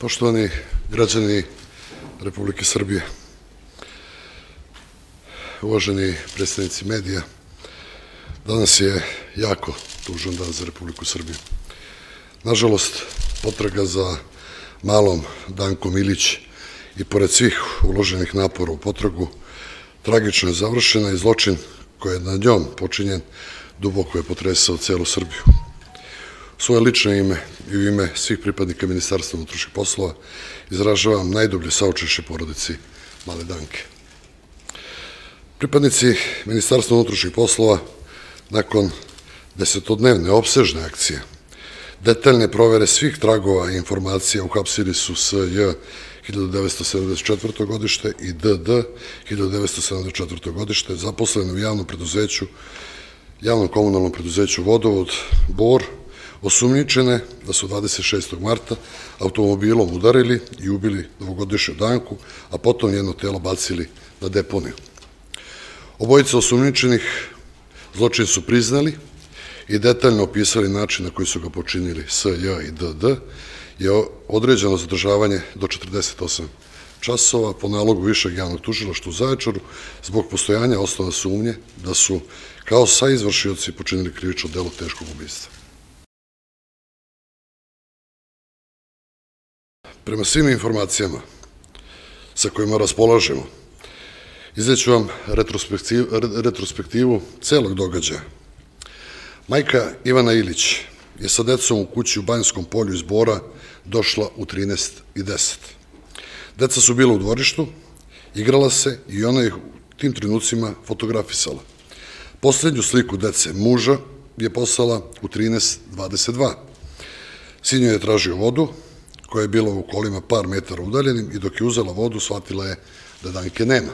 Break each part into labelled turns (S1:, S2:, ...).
S1: Poštovani građani Republike Srbije, uvaženi predstavnici medija, danas je jako tužan dan za Republiku Srbiju. Nažalost, potraga za malom Dankom Ilić i pored svih uloženih napora u potragu, tragično je završena i zločin koji je na njom počinjen duboko je potresao celu Srbiju. Svoje lično ime i u ime svih pripadnika Ministarstva unutrašnjih poslova izražavam najdublje saučeše porodici Male Danke. Pripadnici Ministarstva unutrašnjih poslova nakon desetodnevne opsežne akcije, detaljne provere svih tragova i informacija uhapsili su SJ 1974. godište i DD 1974. godište zaposlene u javnom preduzeću javnom komunalnom preduzeću Vodovod Bor osumnjičene da su 26. marta automobilom udarili i ubili novogodišnju danku, a potom jedno telo bacili na deponiju. Obojica osumnjičenih zločin su priznali i detaljno opisali način na koji su ga počinili SJ i DD, je određeno zadržavanje do 48 časova po nalogu Višeg javnog tužilašta u Zaječaru zbog postojanja osnova sumnje da su kao sa izvršioci počinili krivično delo teškog ubistva. Prema svim informacijama sa kojima raspolažemo, izreću vam retrospektivu celog događaja. Majka Ivana Ilić je sa decom u kući u Banjskom polju iz Bora došla u 13 i 10. Deca su bila u dvorištu, igrala se i ona ih u tim trenucima fotografisala. Poslednju sliku dece muža je poslala u 13.22. Sinju je tražio vodu, koja je bila u kolima par metara udaljenim i dok je uzela vodu, shvatila je da Danke nema.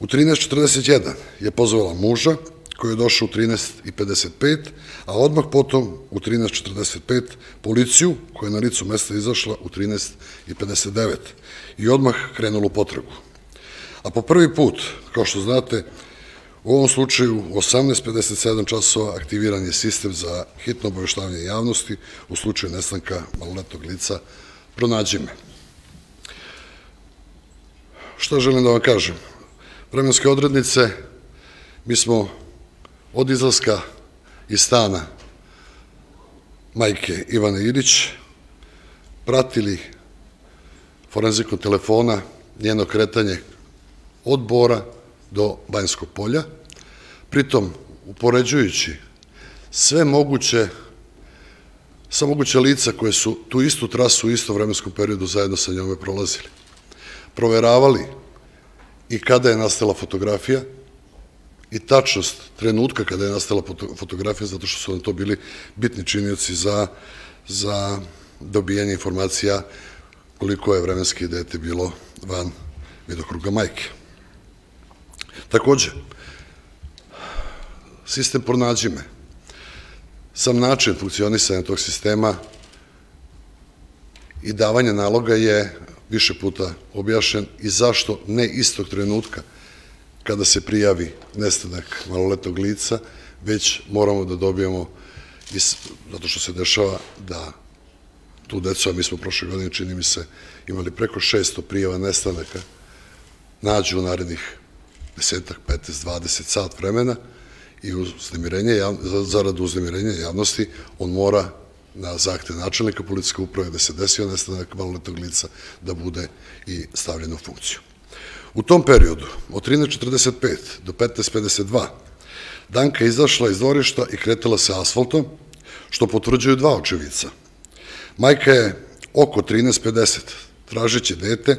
S1: U 13.41 je pozvala muža, koji je došao u 13.55, a odmah potom u 13.45 policiju, koja je na licu mesta izašla u 13.59 i odmah krenula u potragu. A po prvi put, kao što znate, u ovom slučaju u 18.57 časova aktiviran je sistem za hitno obaveštavanje javnosti u slučaju nestanka maloletnog lica Pronađi me. Šta želim da vam kažem? Vremenske odrednice, mi smo od izlaska iz stana majke Ivane Ilić pratili forenzikom telefona njeno kretanje od Bora do Banjskog polja, pritom upoređujući sve moguće sa moguće lica koje su tu istu trasu u istom vremenskom periodu zajedno sa njome prolazili. Proveravali i kada je nastala fotografija i tačnost trenutka kada je nastala fotografija, zato što su nam to bili bitni činioci za, za dobijanje informacija koliko je vremenski dete bilo van vidokruga majke. Takođe, sistem pronađi me. Sam način funkcionisanja tog sistema i davanja naloga je više puta objašen i zašto ne istog trenutka kada se prijavi nestanak maloletnog lica, već moramo da dobijemo, zato što se dešava da tu decu, a mi smo prošle godine, čini mi se, imali preko 600 prijava nestanaka, nađu u narednih desetak, 15, 20 sat vremena i uznemirenje, zaradu uznemirenja javnosti, on mora na zahtev načelnika policijske uprave da se desio nestanak maloletnog lica da bude i stavljen u funkciju. U tom periodu, od 13.45 do 15.52, Danka je izašla iz dvorišta i kretala se asfaltom, što potvrđuju dva očevica. Majka je oko 13.50, tražeći dete,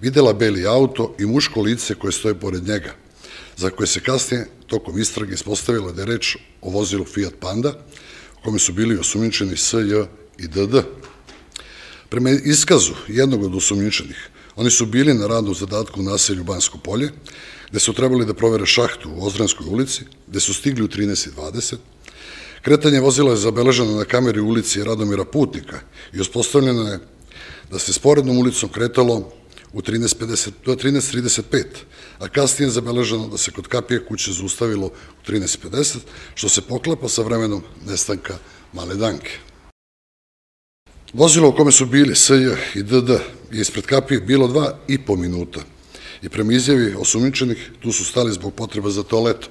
S1: videla beli auto i muško lice koje stoje pored njega, za koje se kasnije tokom istrage ispostavilo da je reč o vozilu Fiat Panda, u kome su bili osumnjičeni SJ i DD. Prema iskazu jednog od osumnjičenih, oni su bili na radnom zadatku u naselju Bansko polje, gde su trebali da provere šahtu u Ozrenskoj ulici, gde su stigli u 13.20, Kretanje vozila je zabeleženo na kameri ulici Radomira Putnika i uspostavljeno je da se sporednom ulicom kretalo u 13.35, a kasnije je zabeleženo da se kod kapije kuće zaustavilo u 13.50, što se poklapa sa vremenom nestanka Male Danke. Vozilo u kome su bili SJ i DD je ispred kapije bilo dva i po minuta i prema izjavi osumničenih tu su stali zbog potreba za toaletom.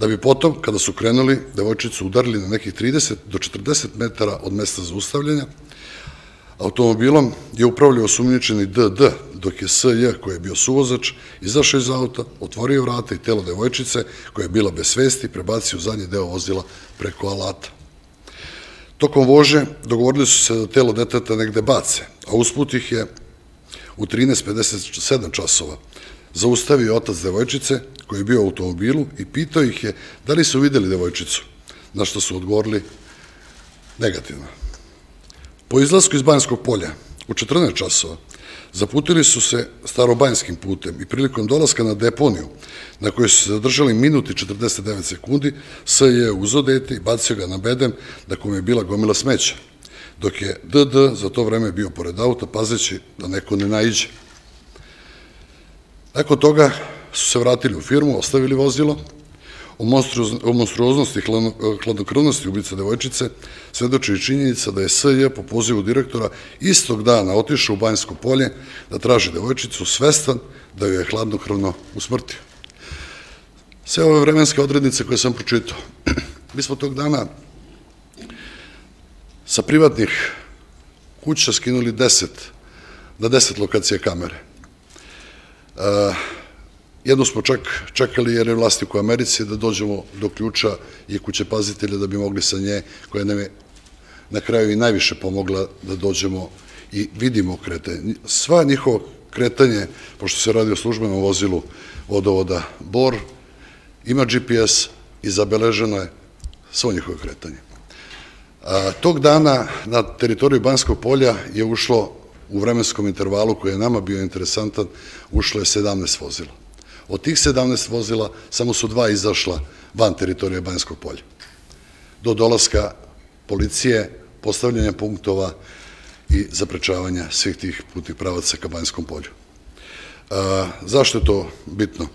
S1: Da bi potom, kada su krenuli, devojčicu udarili na nekih 30 do 40 metara od mesta zaustavljanja, automobilom je upravljao osumnjičeni DD, dok je SJ, koji je bio suvozač, izašao iz auta, otvorio vrata i telo devojčice, koja je bila bez svesti, prebacio u zadnji deo vozila preko alata. Tokom vože dogovorili su se da telo deteta negde bace, a usput ih je u 13.57 časova zaustavio otac devojčice koji je bio u automobilu i pitao ih je da li su videli devojčicu, na što su odgovorili negativno. Po izlasku iz Banjskog polja u 14 časova zaputili su se starobanjskim putem i prilikom dolaska na deponiju na kojoj su se zadržali minut i 49 sekundi, S je uzo dete i bacio ga na bedem na kome je bila gomila smeća, dok je DD za to vreme bio pored auta pazeći da neko ne naiđe. Nakon toga su se vratili u firmu, ostavili vozilo, o monstruoznosti hladnokrvnosti ubice devojčice svedoči i činjenica da je SJ po pozivu direktora istog dana otišao u Banjsko polje da traži devojčicu svestan da ju je hladnokrvno usmrtio. Sve ove vremenske odrednice koje sam pročitao, mi smo tog dana sa privatnih kuća skinuli deset, na deset lokacije kamere. Uh, Jedno smo čak čekali jer je u Americi da dođemo do ključa i kuće pazitelja da bi mogli sa nje, koja nam je na kraju i najviše pomogla da dođemo i vidimo kretanje. Sva njihovo kretanje, pošto se radi o službenom vozilu vodovoda Bor, ima GPS i zabeleženo je svo njihovo kretanje. tog dana na teritoriju Banskog polja je ušlo u vremenskom intervalu koji je nama bio interesantan, ušlo je 17 vozila. Od tih 17 vozila samo su dva izašla van teritorije Banjskog polja. Do dolaska policije, postavljanja punktova i zaprečavanja svih tih putnih pravaca ka Banjskom polju. Zašto je to bitno?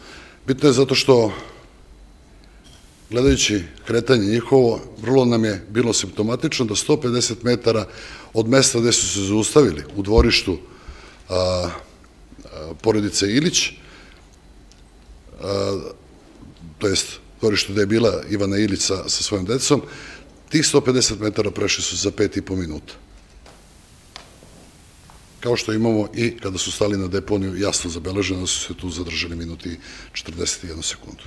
S1: Bitno je zato što gledajući kretanje njihovo, vrlo nam je bilo simptomatično da 150 metara od mesta gde su se zaustavili u dvorištu porodice Ilić, to jest dvorištu gde je bila Ivana Ilić sa, svojom decom, tih 150 metara prešli su za pet i po minuta. Kao što imamo i kada su stali na deponiju, jasno zabeleženo da su se tu zadržali minuti 41 sekundu.